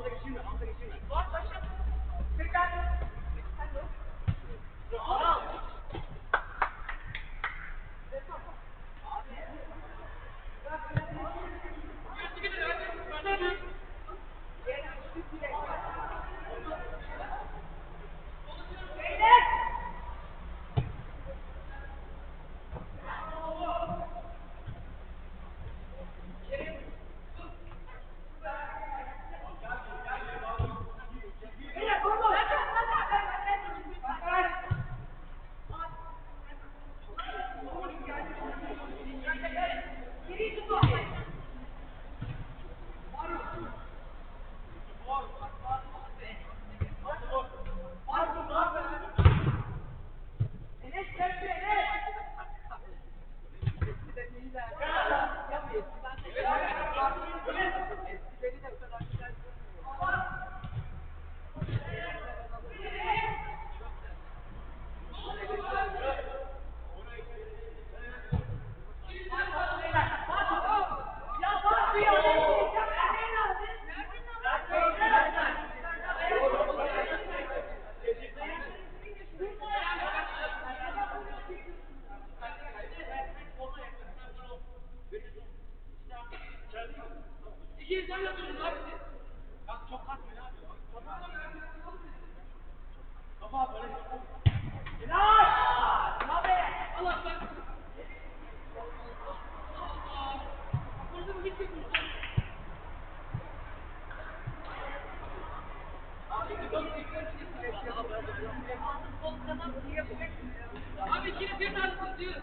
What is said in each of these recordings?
I'm taking shooting. I'm taking shooting. Abi ikiniz bir tane tutuyoruz.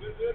Dur dur.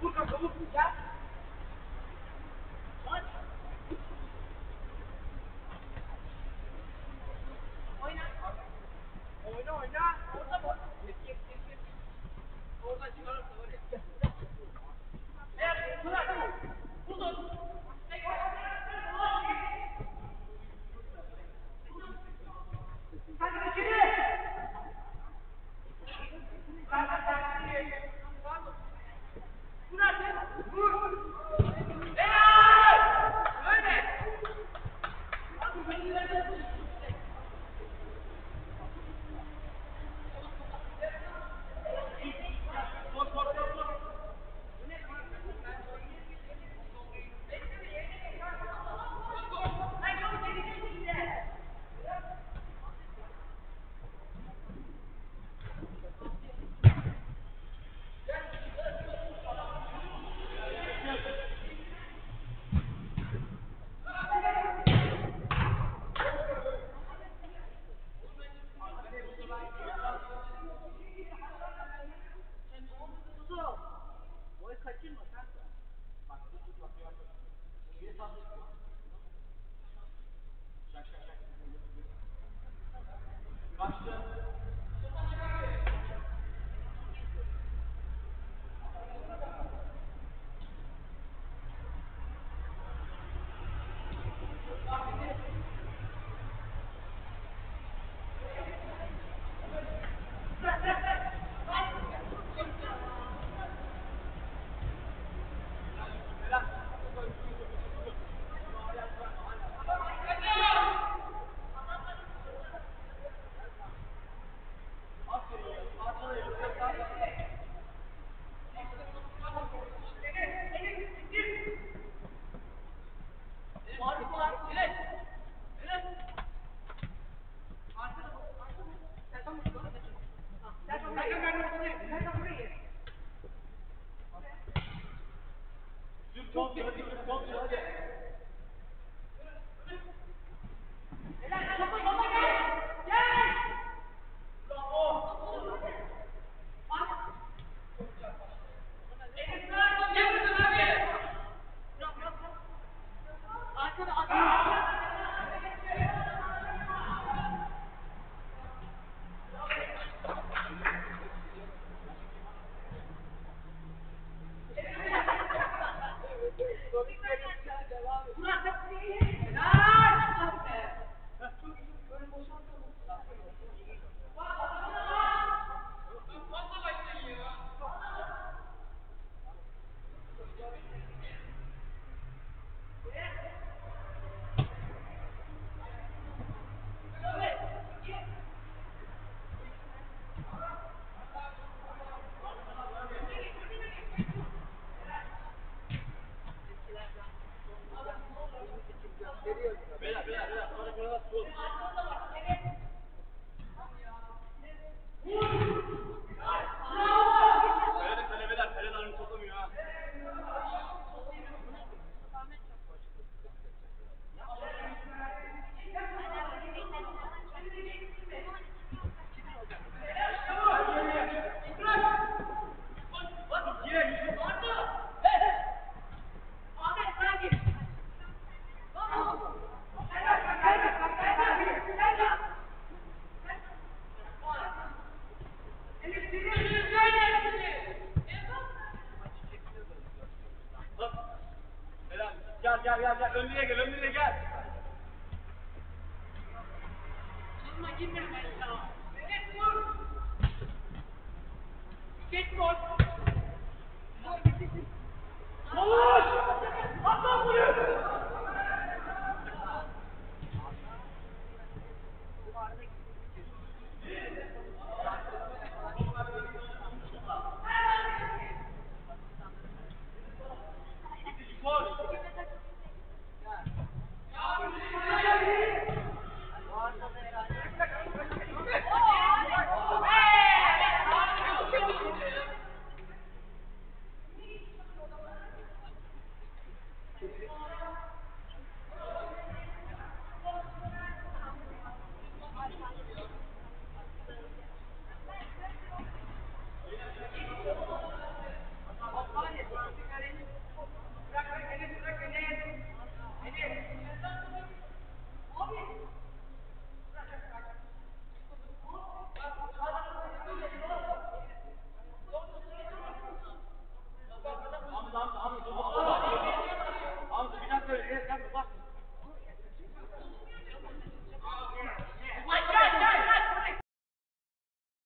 Vur kanka, vur. Gel.